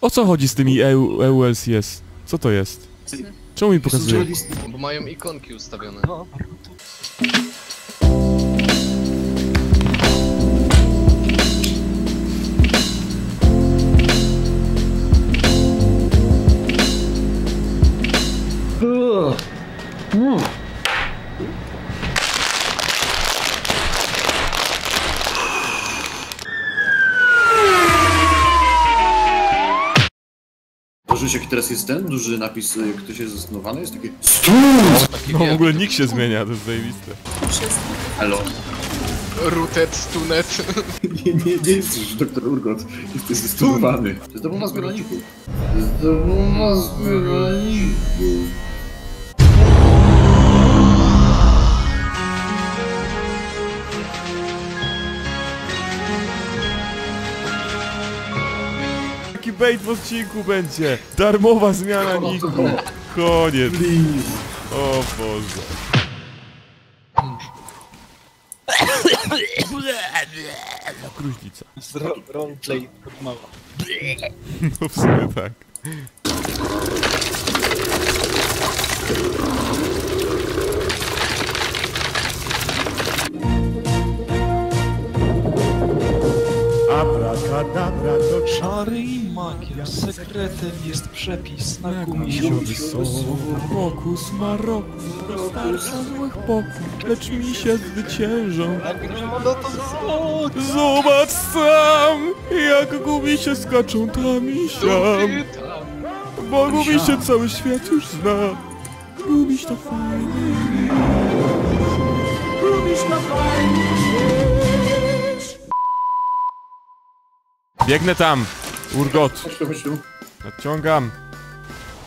O co chodzi z tymi E EU, EULCS? Co to jest? Czemu mi pokazuje? Bo mają ikonki ustawione. No. Pożyć jaki teraz jest ten duży napis, y, ktoś jest zastanowany, jest Taki No w wielki. ogóle nikt się zmienia, to jest zajebiste. Elo. Rooted, stunet. Nie, nie, nie jesteś doktor Urgot, jesteś zastanowany. To jest domowa zbiorników. To jest zbiorników. Taki bait w odcinku będzie. Darmowa zmiana niku. Koniec. Please. O Boże. Ro roleplay od mała. No w sumie tak. Sekretem jest przepis na Misiowy gumisiowy są. Fokus Maroku Dostarcza złych pokój Lecz mi się zwyciężą? Zobacz sam Jak gumisie skaczą tam i siam Bo gumisie cały świat już zna. Gumiś to fajny Gumiś to fajny Biegnę tam. Urgot. Chodź tu, chodź tu. Nadciągam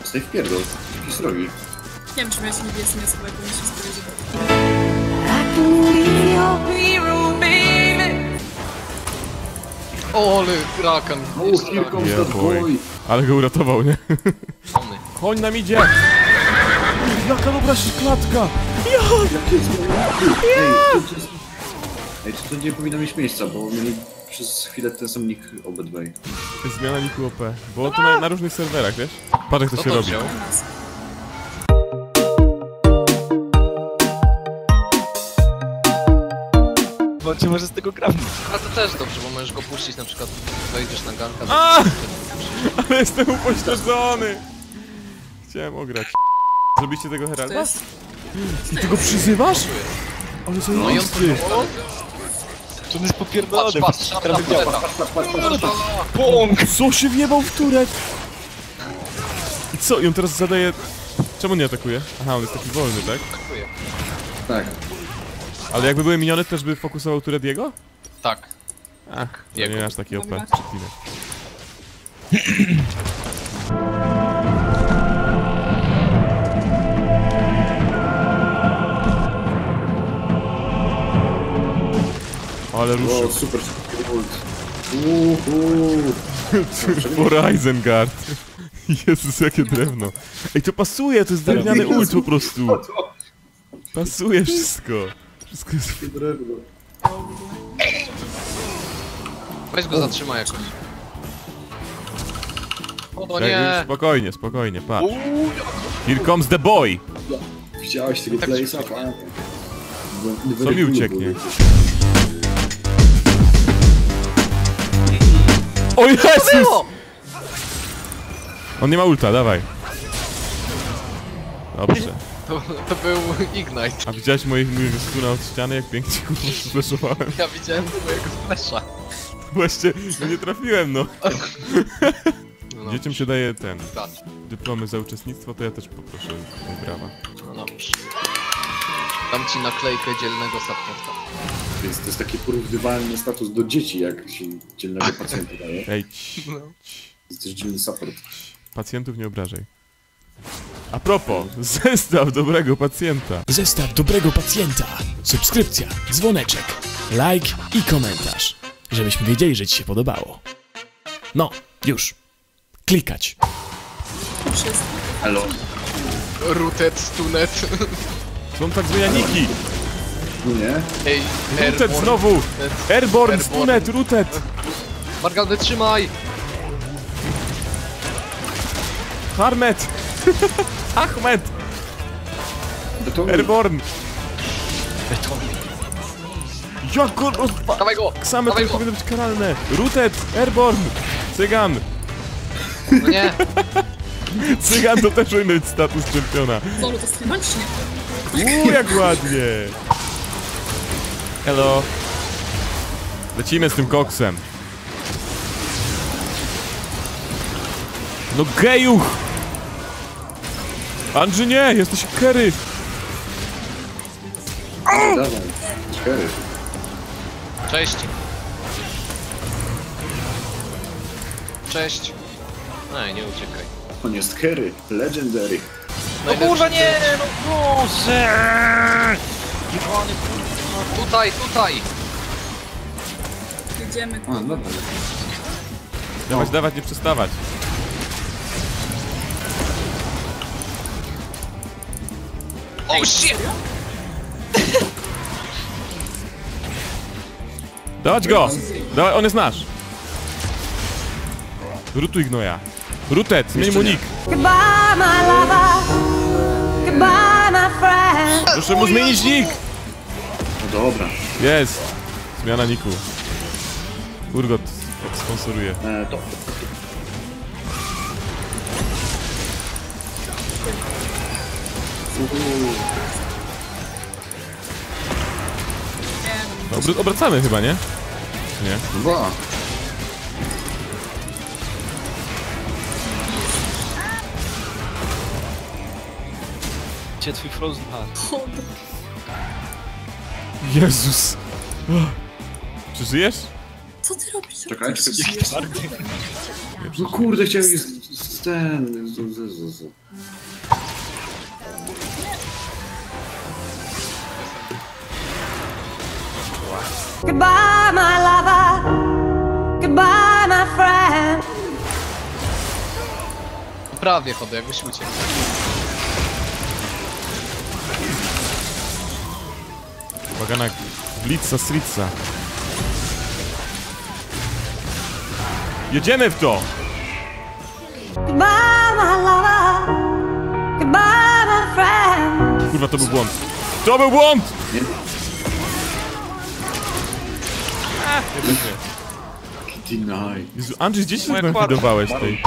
Stay w pierdol. Jaki srogi. Nie wiem, czy miałeś niebieskie miasto, jak mi się spowiedzi. O, ale kraken. Oh, here comes Yeah, that boy. boy. Ale go uratował, nie? Koń nam idzie! Jaka dobra klatka! Jakie. Ej, to jest... Ej, czy to nie powinno mieć miejsca, bo mieli przez chwilę ten sam nick obydwaj. Zmiana niku OP. Było to na, na różnych serwerach, wiesz? Patrz jak to Kto się to robi. wziął? Bądźcie może z tego gramy. A to też dobrze, bo możesz go puścić na przykład, wejdziesz na ganka. A! to- Ale jestem upośledzony! Chciałem ograć. Zrobicie tego To Heralda? jest... I ty go przyzywasz? Ale No i on jest popierdolony? Patrz, patrz, tureta. Pong! Co się wjebał w turek? I co? I on teraz zadaje... Czemu nie atakuje? Aha, on jest taki wolny, tak? Atakuje. Tak. Ale jakby były miniony, też by fokusował turet jego? Tak. Ach, to Jego. nie aż taki OP. Przeklinę. Ale O, ruszył. super, super ult. Uhu. Isengard. Jezus, jakie drewno. Ej, to pasuje, to jest drewniany ult po prostu. Pasuje wszystko. Wszystko jest... Jakie drewno. Weź go zatrzymaj jakoś. O nie! spokojnie, spokojnie, patrz. Here comes the boy! Widziałeś tego Tak place'a? Co mi ucieknie? O Jezus! On nie ma ulta, dawaj. Dobrze. To, to był Ignite. A widziałeś moich mojego skuna od ściany, jak pięknie go fleszowałem? Ja widziałem twojego flesza. Właśnie, no nie trafiłem, no. No, Dzieciom się daje ten, tak. dyplomy za uczestnictwo, to ja też poproszę brawa. No dobrze. Dam ci naklejkę dzielnego supporta. Więc to jest taki porównywalny status do dzieci, jak się dzielnego pacjenta daje. Ej, ci, No. Jesteś dzielny support. pacjentów nie obrażaj. A propos, zestaw dobrego pacjenta. Zestaw dobrego pacjenta, subskrypcja, dzwoneczek, like i komentarz, żebyśmy wiedzieli, że Ci się podobało. No, już. Klikać. Wszystko. Elo. Rooted, stunet. Są tak zmianiki. No nie? Ej, Rutet Airborne. znowu! Airborne, stunet, rutet! Margal, wytrzymaj! Harmet! Ahmed! Airborne! Beton. Jak go rozpa... Dawaj go! Same to Dawaj już go! powinno być karalne! Rutet! Airborne! Cygan! No nie, Cygan to też powinien być status czempiona. Zolu, to czy nie? Uuu, jak ładnie! Hello! Lecimy z tym koksem. No gejuch! Andrzy nie! Jesteś! Dawaj. Cztery. cześć. Cześć. No nie uciekaj. On jest Kerry. Legendary. No kurwa nie, no proszę! Jebany kurwa. Tutaj, tutaj! Jedziemy. A, dobra. Dawać, dawać, nie przestawać. Oh shit! Dawać go! Dawaj, on jest nasz! Rutuj gnoja. Rutet, zmień mu nick. Goodbye, my lover. Proszę mu zmienić nick! No dobra. Jest! Zmiana niku. Urgot sponsoruje. E, to. Obr- obracamy chyba, nie? Nie. Dwa. Gdzie twój Frozen Heart? Jezus! Przeżyjesz? co ty robisz? Czekaj, czekaj. No kurde, chciałem z, z ten. Z, z, z, z. Goodbye, my lover. Goodbye, my friend. Prawie chodzę, jakbyś uciekł. Uwaga na Blitza Stritza. Jedziemy w to! Kurwa, to był błąd. To był błąd! Deny. Jezu, Andrzej, gdzie się Moja zmakwidowałeś tej?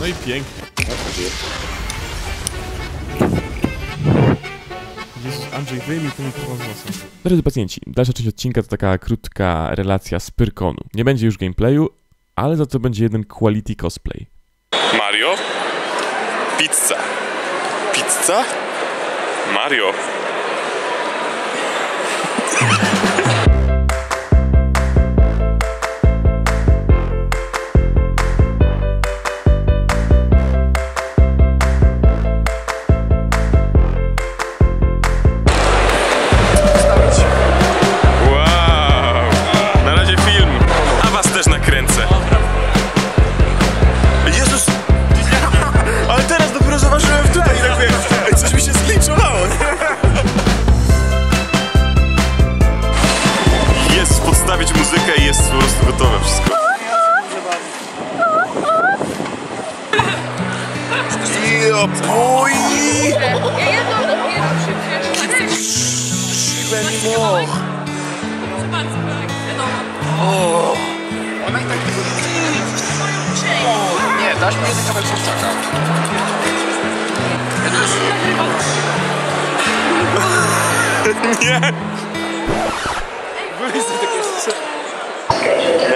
No i pięknie. Jezus, Andrzej, wyjmij to mikrofon z nosa. Drodzy pacjenci, dalsza część odcinka to taka krótka relacja z Pyrkonu. Nie będzie już gameplayu, ale za to będzie jeden quality cosplay. Mario? Pizza. Pizza? Mario. Jest, podstawić muzykę i jest po prostu gotowe wszystko. Ja boi! Nie, dasz mi jeden kawałek kurczaka. Nie!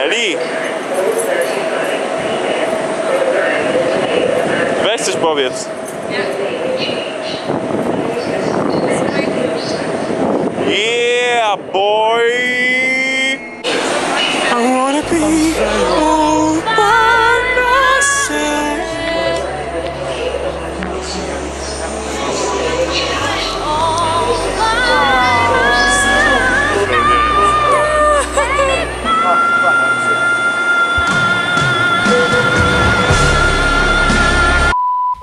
Nelly! Weź coś. Yeah, boy! I wanna be all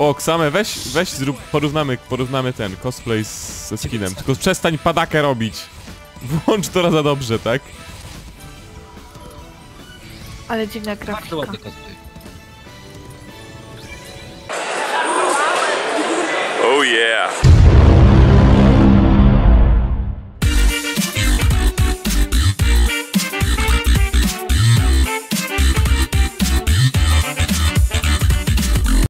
O, Ksame, weź, weź zrób, porównamy, porównamy ten cosplay z, ze skinem. Tylko przestań padakę robić. Włącz to za dobrze, tak? Ale dziwna Bardzo grafika. ładny cosplay. Oh yeah.